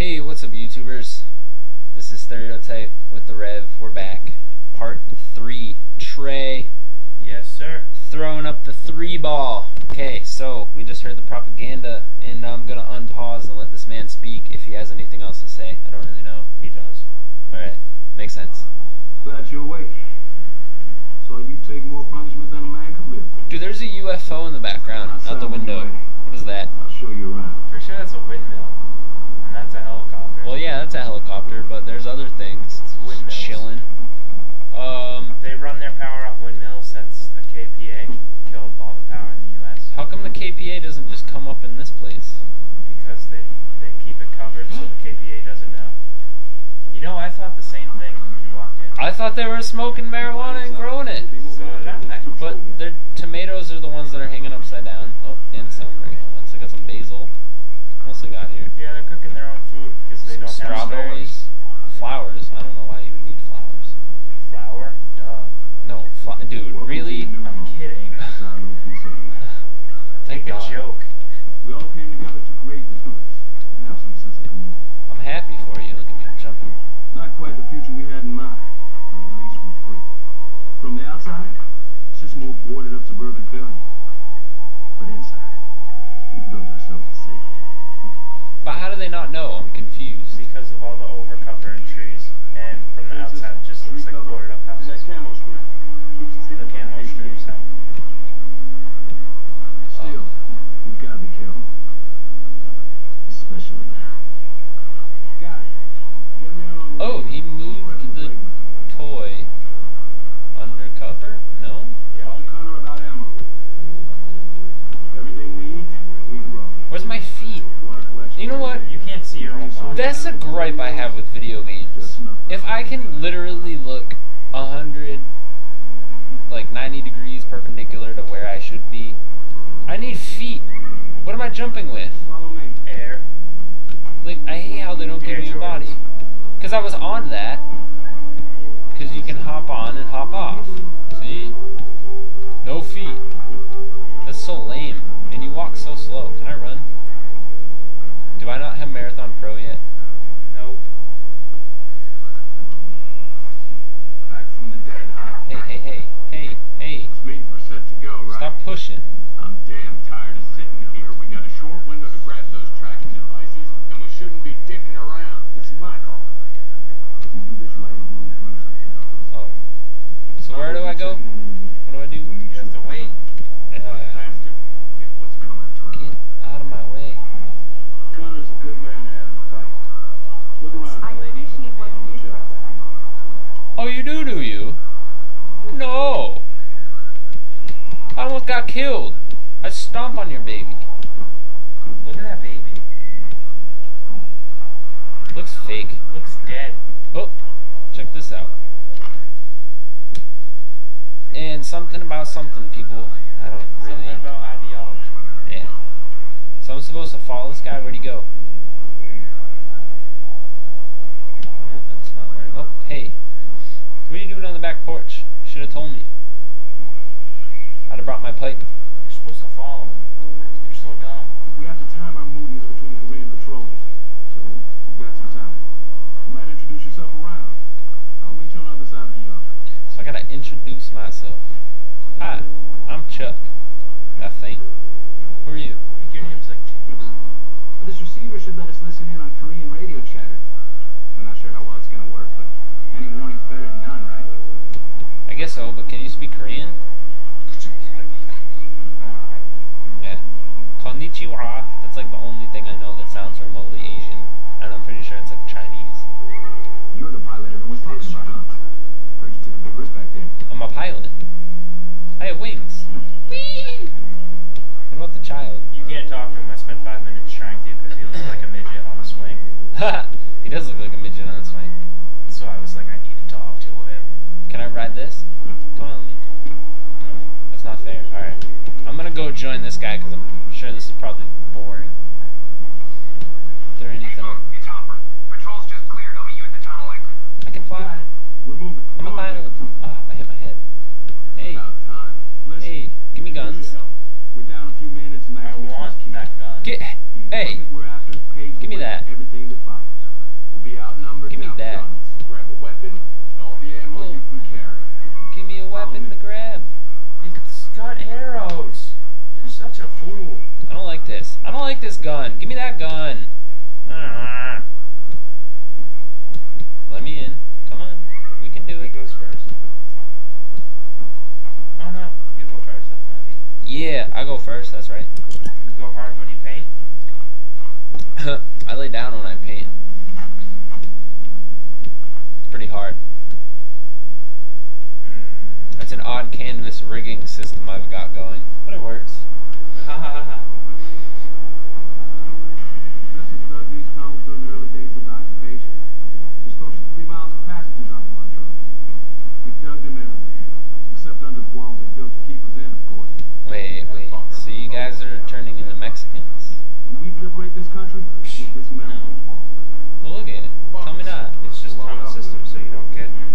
Hey, what's up, YouTubers? This is Stereotype with the Rev. We're back. Part 3. Trey Yes, sir. throwing up the three ball. Okay, so we just heard the propaganda, and I'm gonna unpause and let this man speak if he has anything else to say. I don't really know. He does. Alright, makes sense. Glad you're awake. So you take more punishment than a man can live with. Dude, there's a UFO in the background, out the window. What is that? I'll show you around. Pretty sure that's a windmill. That's a helicopter. Well, yeah, that's a helicopter, but there's other things. It's windmills. Chilling. Um, They run their power off windmills since the KPA killed all the power in the U.S. how come the KPA doesn't just come up in this place? Because they, they keep it covered so the KPA doesn't know. You know, I thought the same thing when you walked in. I thought they were smoking marijuana and growing it. So did I. But their tomatoes are the ones that are hanging upside down. Oh, and some regular ones. They got some basil. What else they got here? Yeah, they're cooking their own food because they some don't have strawberries. Flowers. I don't know why you would need flowers. stores. Flour? Duh. No, fl- dude, really? I'm kidding. Silo piece of you. Thank Take a joke. We all came together to create this place. and Have some sense of community. I'm happy for you. Look at me, I'm jumping. Not quite the future we had in mind, but at least we're free. From the outside, it's just more boarded up suburban failure. But inside, we built ourselves a safe home. But how do they not know? I'm confused. Because of all the overcover and trees. And from the outside, it just looks like cover, boarded up and houses. that camo strip. The camo KPA. That's a gripe I have with video games. If I can literally look a hundred, like ninety degrees perpendicular to where I should be, I need feet. What am I jumping with? Air. Like I hate how they don't give Air you a body. Cause I was on that. Cause you can hop on and hop off. See? No feet. That's so lame. And you walk so slow. Can I run? Pro yet? Nope. Back from the dead, huh? Hey, hey, hey, hey, hey. This means we're set to go, right? Stop pushing. I'm damn tired of sitting here. We got a short window to grab those tracking devices, and we shouldn't be dicking around. It's my call. If you do this right, it won't lose. Oh. So where do I go? What do I do? You have to wait. Uh, Bastard, get what's coming to him. get out of my way. Connor's a good man to have in. Look around, I lady. appreciate what you Watch did for out. us. Oh, you do, do you? No. I almost got killed. I stomp on your baby. Look at that baby. Looks fake. Looks dead. Oh, check this out. And something about something, people. I don't really. Something about ideology. Yeah. So I'm supposed to follow this guy. Where'd he go? That's. Oh, hey. What are you doing on the back porch? Should have told me. I'd have brought my pipe. You're supposed to follow him. You're so dumb. We have to time our movements between Korean patrols. So, you've got some time. You might introduce yourself around. I'll meet you on the other side of the yard. So I gotta introduce myself. Hi, I'm Chuck. I think. Who are you? I think your name's like James. Well, this receiver should let us listen in on Korean radio chatter. I'm not sure how well it's gonna work, but any warning's better than none, right? I guess so, but can you speak Korean? Yeah. Konnichiwa. That's like the only thing I know that sounds remotely Asian. And I'm pretty sure it's like Chinese. You're the pilot everyone's talking about, huh? Heard you took a big risk back there. I'm a pilot. I have wings. Whee! What about the child? You can't talk to him. I spent five minutes trying to because he looks like a midget on a swing. he does look like a midget on a swing. So I was like, I need to talk to him. Can I ride this? Come on, let me. No. That's not fair. Alright. I'm gonna go join this guy because I'm sure this is probably boring. Is there anything else? It's Hopper. Patrol's just cleared. I'll meet you at the tunnel exit. I can fly. We're moving. I'm a pilot. Davidson. Ah, I hit my head. Hey, Listen, hey, give me guns. We're down a few minutes tonight. I want that gun. Get, hey, such. I don't like this. I don't like this gun. Give me that gun. Ah. Let me in. Come on. We can do He it. goes first. Oh no, you go first. That's my beat. Yeah, I go first. That's right. You go hard when you paint. I lay down when I paint. It's pretty hard. Mm. That's an odd canvas rigging system I've got going, but it works.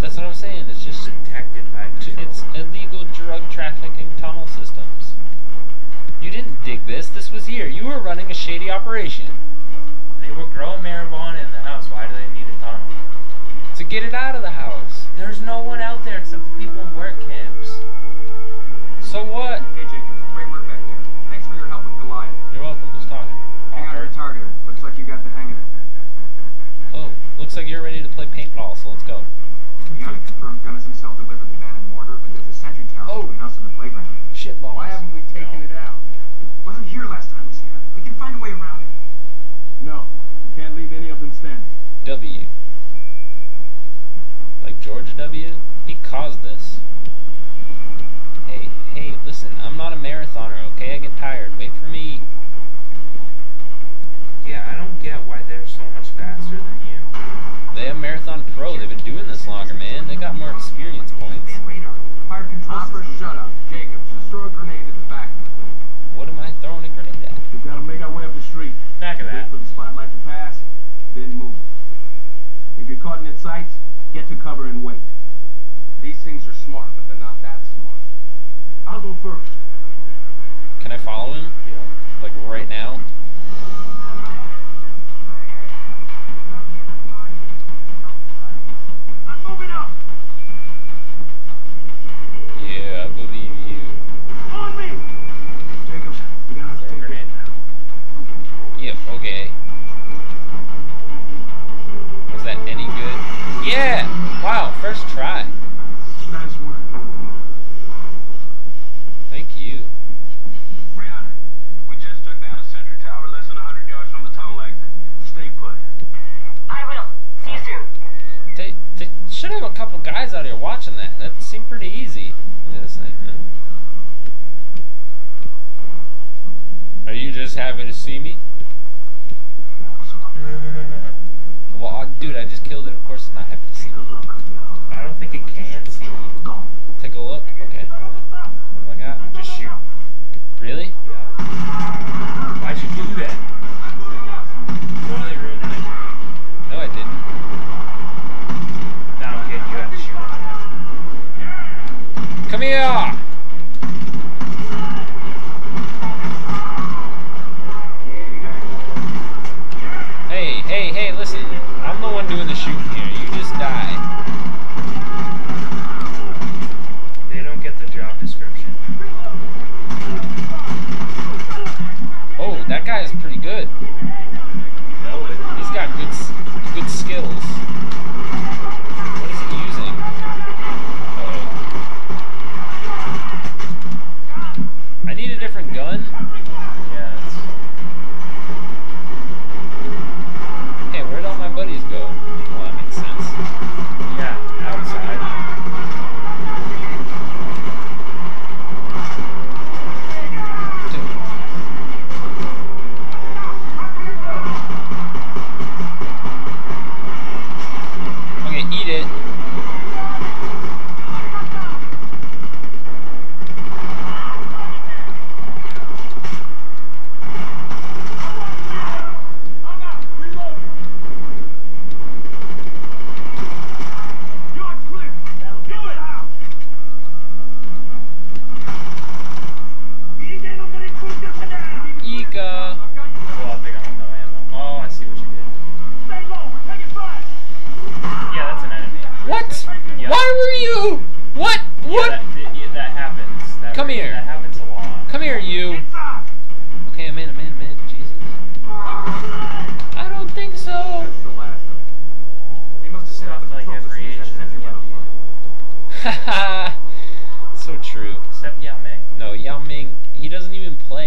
That's what I'm saying. It's just detected by it's illegal drug trafficking tunnel systems. You didn't dig this. This was here. You were running a shady operation They were growing marijuana in the house. Why do they need a tunnel? to get it out of the house. There's no one out there except the people in work camps. So what? Hey, Jacob. Great work back there. Thanks for your help with Goliath. You're welcome. Just talking. Hang on to the targeter. Looks like you got the hang of it. Oh, looks like you're ready to play paintball. So let's go. Yannick confirmed Gunnison self-delivered the van and mortar, but there's a sentry tower Oh. between us and the playground. Shit balls. Why haven't we taken it out? Wasn't here last time we scattered. We can find a way around it. No, we can't leave any of them standing. W. Like George W. He caused this. Hey, hey, listen. I'm not a marathoner. Okay, I get tired. Wait for me. Yeah, I don't get why they're so much faster than you. They have Marathon Pro. They've you. Rianna, we just took down a sentry tower less than 100 yards from the tunnel exit. Stay put. I will. See you soon. They, they should have a couple guys out here watching that. That seemed pretty easy. Look at this thing, man. Are you just happy to see me? Well, uh, dude, I just killed it. Of course it's not happy to see me. I don't think it can see you. Take a look. Okay. Really?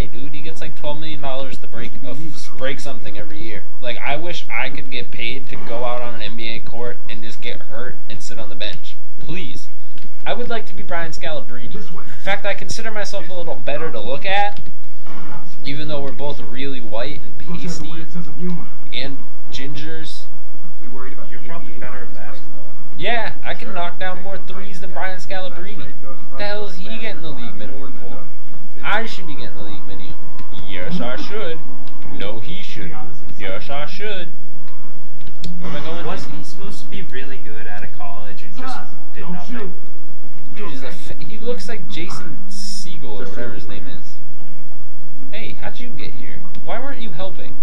Play, dude. He gets like twelve million dollars to break a break something every year. Like I wish I could get paid to go out on an NBA court and just get hurt and sit on the bench. Please, I would like to be Brian Scalabrine. In fact, I consider myself a little better to look at, even though we're both really white and Don't you have a pasty weird sense of humor? and gingers. We worried about You're probably better at basketball. Yeah, I can knock down more threes than Brian Scalabrine. What the hell is he getting the league minimum for? I should be getting the league minimum. Yes, I should. No, he should. Yes, I should. Where am I going? Wasn't he supposed to be really good out of college and just did nothing? Dude, he's a fa- he looks like Jason Segel or whatever his name is. Hey, how'd you get here? Why weren't you helping?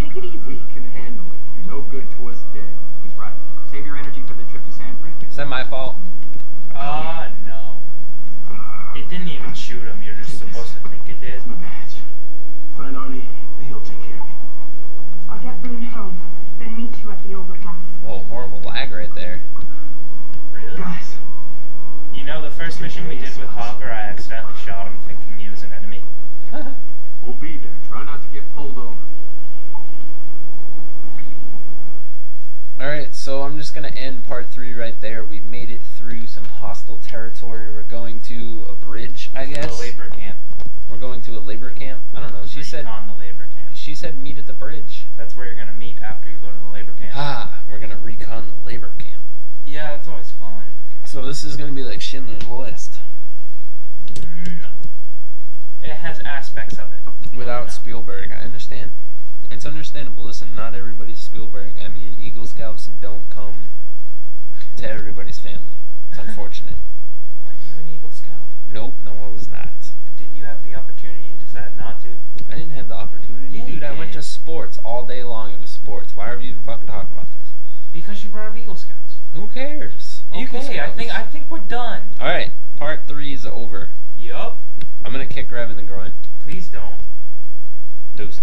Take it easy. We can handle it. You're no good to us dead. He's right. Save your energy for the trip to San Fran. Is that my fault? Ah, no. It didn't even shoot him. You're just supposed to think it did. It's my badge. Find Arnie, he'll take care of you. I'll get Boone home, then meet you at the overpass. Whoa, horrible lag right there. Really? Guys, You know, the first mission we did with Hopper, I accidentally shot him thinking he was an enemy. We'll be there. Try not to get pulled over. Alright, so I'm just gonna end part three right there. We made it through some hostile territory. We're going to a bridge, I guess. The labor camp. We're going to a labor camp. I don't know. She said Recon the labor camp. she said meet at the bridge. That's where you're gonna meet after you go to the labor camp. Ah, we're gonna recon the labor camp. Yeah, that's always fun. So this is gonna be like Schindler's List Mm, No. It has aspects of it. without No. Spielberg. I understand. It's understandable. Listen, not everybody's Spielberg. I mean, Eagle Scouts don't come to everybody's family. It's unfortunate. Weren't you an Eagle Scout? nope, no, I was not. Didn't you have the opportunity and decided not to? I didn't have the opportunity, Yeah, dude. I went to sports all day long. It was sports. Why are we even fucking talking about this? Because you brought up Eagle Scouts. Who cares? Eagle Okay, I think I think we're done. All right, part three is over. Yup. I'm gonna kick Rev in the groin. Please don't. Deuces.